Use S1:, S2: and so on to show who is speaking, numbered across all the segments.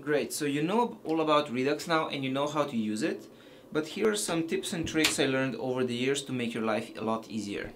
S1: Great, so you know all about Redux now and you know how to use it, but here are some tips and tricks I learned over the years to make your life a lot easier.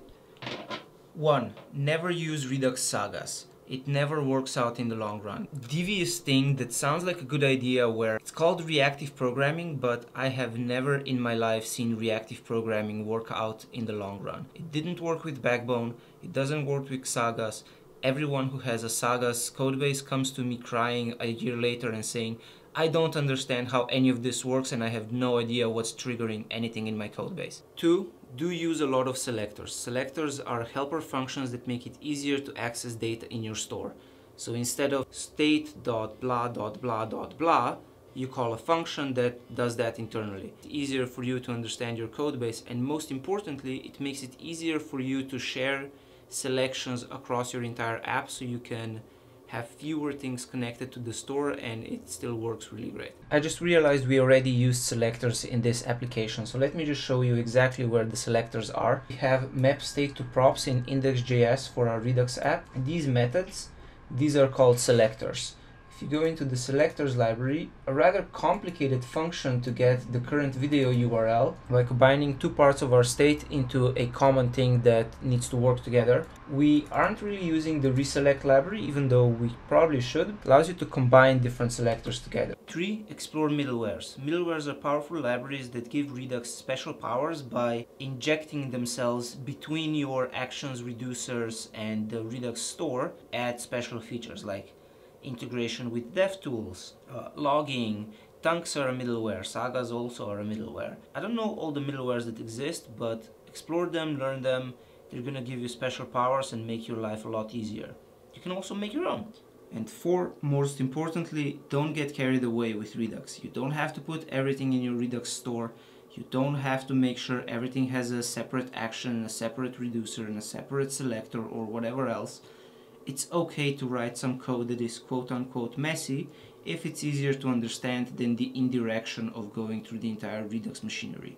S1: 1. Never use Redux sagas. It never works out in the long run. Devious thing that sounds like a good idea where it's called reactive programming, but I have never in my life seen reactive programming work out in the long run. It didn't work with Backbone, it doesn't work with sagas, everyone who has a Sagas codebase comes to me crying a year later and saying, I don't understand how any of this works and I have no idea what's triggering anything in my codebase. Two, do use a lot of selectors. Selectors are helper functions that make it easier to access data in your store. So instead of state.blah.blah.blah, you call a function that does that internally. It's easier for you to understand your codebase and most importantly, it makes it easier for you to share selections across your entire app so you can have fewer things connected to the store and it still works really great. I just realized we already used selectors in this application so let me just show you exactly where the selectors are. We have map state to props in index.js for our Redux app. These methods, these are called selectors if you go into the selectors library, a rather complicated function to get the current video URL by combining two parts of our state into a common thing that needs to work together. We aren't really using the reselect library, even though we probably should. It allows you to combine different selectors together. 3. Explore middlewares. Middlewares are powerful libraries that give Redux special powers by injecting themselves between your actions reducers and the Redux store add special features like integration with DevTools, uh, logging, Thunks are a middleware, Sagas also are a middleware. I don't know all the middlewares that exist, but explore them, learn them. They're gonna give you special powers and make your life a lot easier. You can also make your own. And four, most importantly, don't get carried away with Redux. You don't have to put everything in your Redux store. You don't have to make sure everything has a separate action, a separate reducer, and a separate selector or whatever else it's okay to write some code that is quote-unquote messy if it's easier to understand than the indirection of going through the entire Redux machinery.